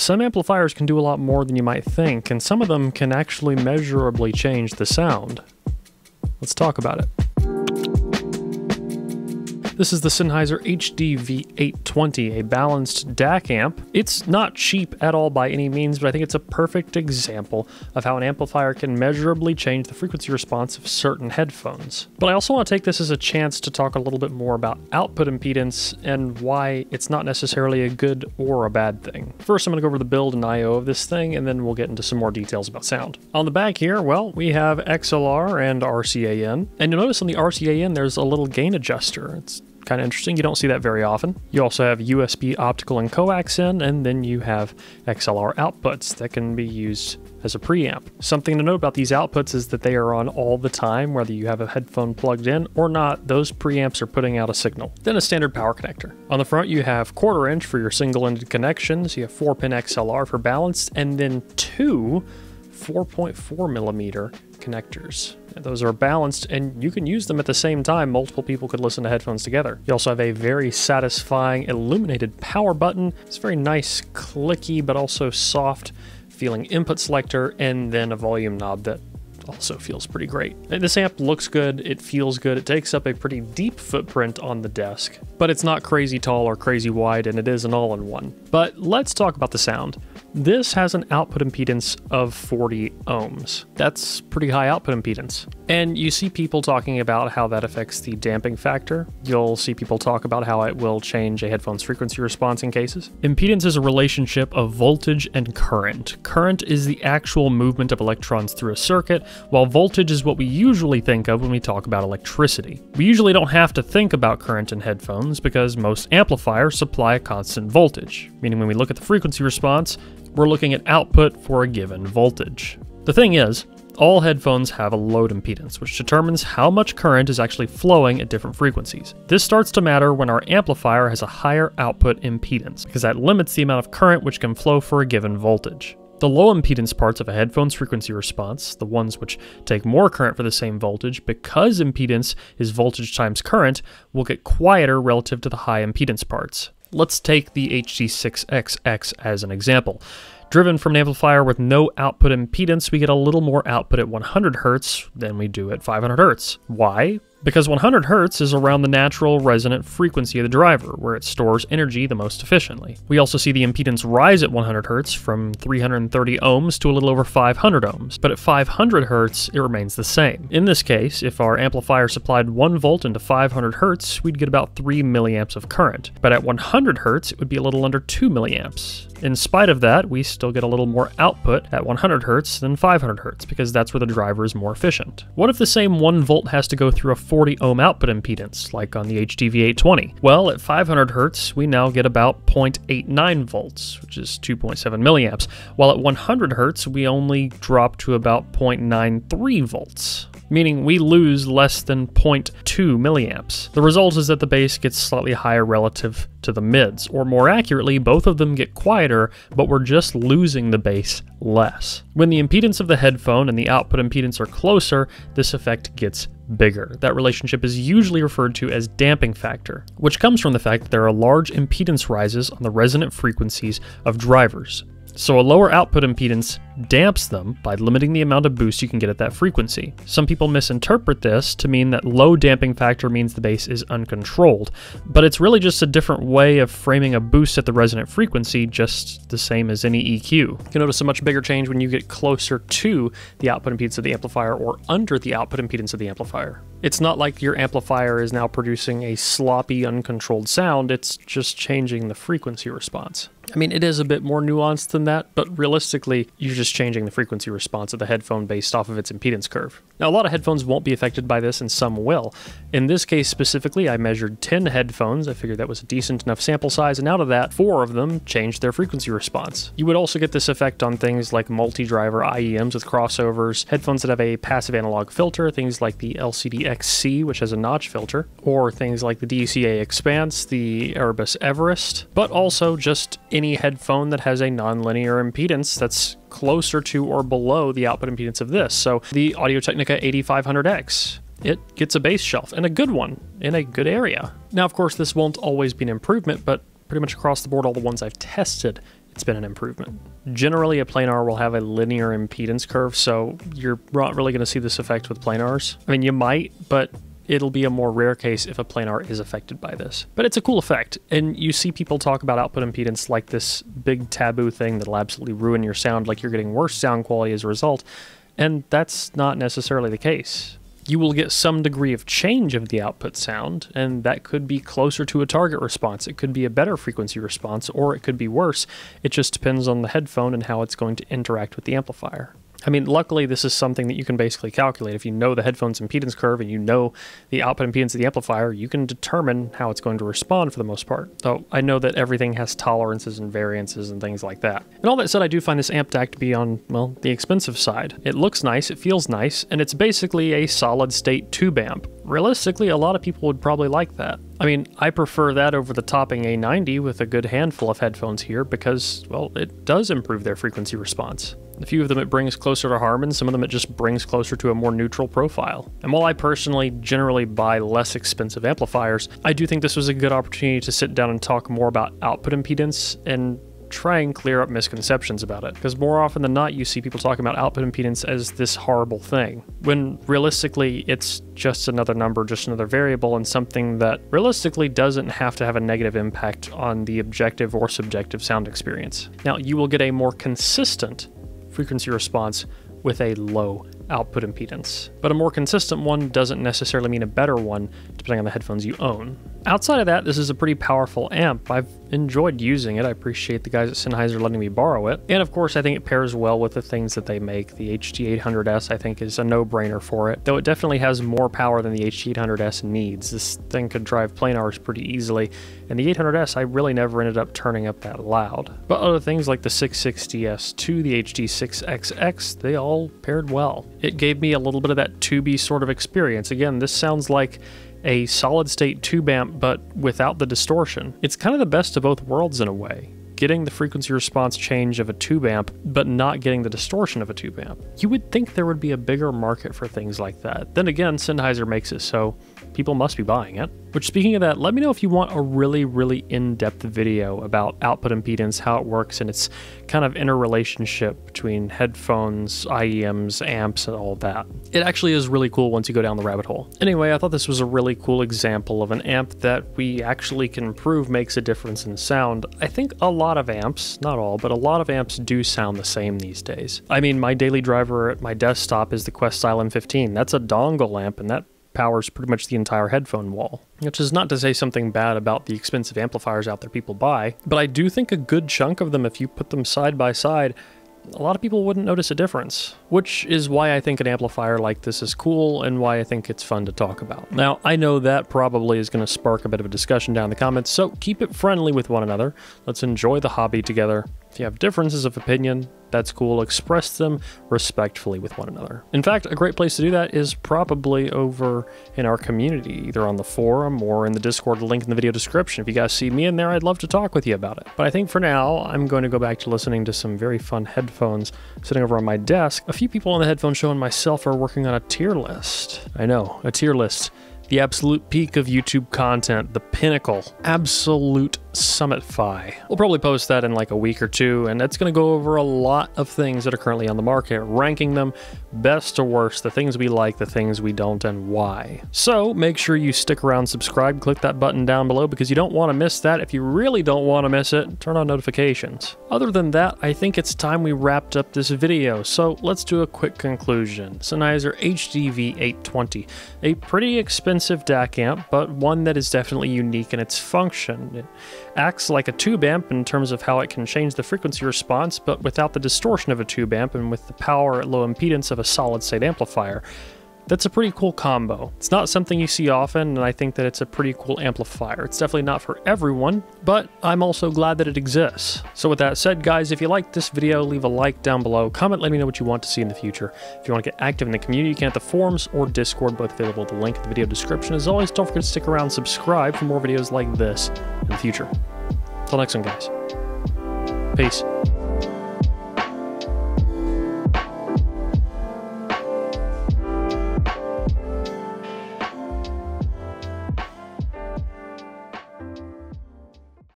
some amplifiers can do a lot more than you might think, and some of them can actually measurably change the sound. Let's talk about it. This is the Sennheiser HDV820, a balanced DAC amp. It's not cheap at all by any means, but I think it's a perfect example of how an amplifier can measurably change the frequency response of certain headphones. But I also want to take this as a chance to talk a little bit more about output impedance and why it's not necessarily a good or a bad thing. First, I'm going to go over the build and I/O of this thing, and then we'll get into some more details about sound. On the back here, well, we have XLR and RCA in, and you'll notice on the RCA in there's a little gain adjuster. It's kind of interesting. You don't see that very often. You also have USB optical and coax in, and then you have XLR outputs that can be used as a preamp. Something to note about these outputs is that they are on all the time, whether you have a headphone plugged in or not, those preamps are putting out a signal. Then a standard power connector. On the front, you have quarter inch for your single ended connections, you have 4 pin XLR for balanced, and then two 4.4 millimeter connectors. Those are balanced and you can use them at the same time. Multiple people could listen to headphones together. You also have a very satisfying illuminated power button. It's very nice, clicky, but also soft feeling input selector, and then a volume knob that also feels pretty great. This amp looks good, it feels good, it takes up a pretty deep footprint on the desk, but it's not crazy tall or crazy wide, and it is an all-in-one. But let's talk about the sound. This has an output impedance of 40 ohms. That's pretty high output impedance. And you see people talking about how that affects the damping factor. You'll see people talk about how it will change a headphone's frequency response in cases. Impedance is a relationship of voltage and current. Current is the actual movement of electrons through a circuit, while voltage is what we usually think of when we talk about electricity. We usually don't have to think about current in headphones because most amplifiers supply a constant voltage, meaning when we look at the frequency response, we're looking at output for a given voltage. The thing is, all headphones have a load impedance, which determines how much current is actually flowing at different frequencies. This starts to matter when our amplifier has a higher output impedance, because that limits the amount of current which can flow for a given voltage. The low impedance parts of a headphone's frequency response, the ones which take more current for the same voltage, because impedance is voltage times current, will get quieter relative to the high impedance parts. Let's take the HD6XX as an example. Driven from an amplifier with no output impedance, we get a little more output at 100 Hz than we do at 500 Hz. Why? Because 100 Hz is around the natural resonant frequency of the driver, where it stores energy the most efficiently. We also see the impedance rise at 100 Hz from 330 ohms to a little over 500 ohms, but at 500 Hz it remains the same. In this case, if our amplifier supplied 1 volt into 500 Hz, we'd get about 3 milliamps of current, but at 100 Hz it would be a little under 2 milliamps. In spite of that, we still get a little more output at 100 Hz than 500 Hz, because that's where the driver is more efficient. What if the same 1 volt has to go through a 40 ohm output impedance, like on the HDV820. Well, at 500 Hz, we now get about 0.89 volts, which is 2.7 milliamps, while at 100 Hz, we only drop to about 0.93 volts meaning we lose less than 0.2 milliamps. The result is that the bass gets slightly higher relative to the mids, or more accurately, both of them get quieter, but we're just losing the bass less. When the impedance of the headphone and the output impedance are closer, this effect gets bigger. That relationship is usually referred to as damping factor, which comes from the fact that there are large impedance rises on the resonant frequencies of drivers. So a lower output impedance damps them by limiting the amount of boost you can get at that frequency. Some people misinterpret this to mean that low damping factor means the bass is uncontrolled, but it's really just a different way of framing a boost at the resonant frequency, just the same as any EQ. You can notice a much bigger change when you get closer to the output impedance of the amplifier or under the output impedance of the amplifier. It's not like your amplifier is now producing a sloppy, uncontrolled sound, it's just changing the frequency response. I mean, it is a bit more nuanced than that, but realistically, you're just changing the frequency response of the headphone based off of its impedance curve. Now, a lot of headphones won't be affected by this, and some will. In this case specifically, I measured 10 headphones. I figured that was a decent enough sample size, and out of that, four of them changed their frequency response. You would also get this effect on things like multi driver IEMs with crossovers, headphones that have a passive analog filter, things like the LCD XC, which has a notch filter, or things like the DCA Expanse, the Erebus Everest, but also just any headphone that has a nonlinear impedance that's closer to or below the output impedance of this. So the Audio Technica 8500X, it gets a bass shelf and a good one in a good area. Now, of course, this won't always be an improvement, but pretty much across the board, all the ones I've tested, it's been an improvement. Generally, a planar will have a linear impedance curve, so you're not really going to see this effect with planars. I mean, you might, but it'll be a more rare case if a planar is affected by this. But it's a cool effect, and you see people talk about output impedance like this big taboo thing that'll absolutely ruin your sound, like you're getting worse sound quality as a result, and that's not necessarily the case you will get some degree of change of the output sound, and that could be closer to a target response. It could be a better frequency response, or it could be worse. It just depends on the headphone and how it's going to interact with the amplifier. I mean, luckily, this is something that you can basically calculate. If you know the headphone's impedance curve and you know the output impedance of the amplifier, you can determine how it's going to respond for the most part. Though I know that everything has tolerances and variances and things like that. And all that said, I do find this amp DAC to be on, well, the expensive side. It looks nice, it feels nice, and it's basically a solid state tube amp. Realistically, a lot of people would probably like that. I mean, I prefer that over the Topping A90 with a good handful of headphones here because, well, it does improve their frequency response. A few of them it brings closer to Harman, some of them it just brings closer to a more neutral profile. And while I personally generally buy less expensive amplifiers, I do think this was a good opportunity to sit down and talk more about output impedance and try and clear up misconceptions about it. Because more often than not, you see people talking about output impedance as this horrible thing, when realistically, it's just another number, just another variable, and something that realistically doesn't have to have a negative impact on the objective or subjective sound experience. Now, you will get a more consistent frequency response with a low output impedance. But a more consistent one doesn't necessarily mean a better one, depending on the headphones you own. Outside of that, this is a pretty powerful amp. I've enjoyed using it. I appreciate the guys at Sennheiser letting me borrow it. And of course, I think it pairs well with the things that they make. The HD800S, I think, is a no-brainer for it, though it definitely has more power than the HD800S needs. This thing could drive planars pretty easily, and the 800S I really never ended up turning up that loud. But other things like the 660S2, the HD6XX, they all paired well. It gave me a little bit of that tubey sort of experience. Again, this sounds like a solid state tube amp, but without the distortion. It's kind of the best of both worlds in a way. Getting the frequency response change of a tube amp, but not getting the distortion of a tube amp. You would think there would be a bigger market for things like that. Then again, Sennheiser makes it so people must be buying it. Which, speaking of that, let me know if you want a really, really in depth video about output impedance, how it works, and its kind of interrelationship between headphones, IEMs, amps, and all that. It actually is really cool once you go down the rabbit hole. Anyway, I thought this was a really cool example of an amp that we actually can prove makes a difference in sound. I think a lot of amps, not all, but a lot of amps do sound the same these days. I mean, my daily driver at my desktop is the Questyle M15. That's a dongle amp, and that powers pretty much the entire headphone wall. Which is not to say something bad about the expensive amplifiers out there people buy, but I do think a good chunk of them, if you put them side by side, a lot of people wouldn't notice a difference, which is why I think an amplifier like this is cool and why I think it's fun to talk about. Now, I know that probably is going to spark a bit of a discussion down in the comments, so keep it friendly with one another. Let's enjoy the hobby together. If you have differences of opinion, that's cool. Express them respectfully with one another. In fact, a great place to do that is probably over in our community, either on the forum or in the Discord link in the video description. If you guys see me in there, I'd love to talk with you about it. But I think for now, I'm going to go back to listening to some very fun headphones sitting over on my desk. A few people on the headphone show and myself are working on a tier list. I know, a tier list the absolute peak of YouTube content, the pinnacle, absolute summit fi. We'll probably post that in like a week or two, and it's going to go over a lot of things that are currently on the market, ranking them best to worst, the things we like, the things we don't, and why. So make sure you stick around, subscribe, click that button down below because you don't want to miss that. If you really don't want to miss it, turn on notifications. Other than that, I think it's time we wrapped up this video, so let's do a quick conclusion. Sennheiser HDV820, a pretty expensive DAC amp, but one that is definitely unique in its function. It acts like a tube amp in terms of how it can change the frequency response, but without the distortion of a tube amp and with the power at low impedance of a solid state amplifier. That's a pretty cool combo. It's not something you see often, and I think that it's a pretty cool amplifier. It's definitely not for everyone, but I'm also glad that it exists. So with that said, guys, if you liked this video, leave a like down below, comment, let me know what you want to see in the future. If you want to get active in the community, you can at the forums or Discord, both available at the link in the video description. As always, don't forget to stick around subscribe for more videos like this in the future. Until next one, guys. Peace.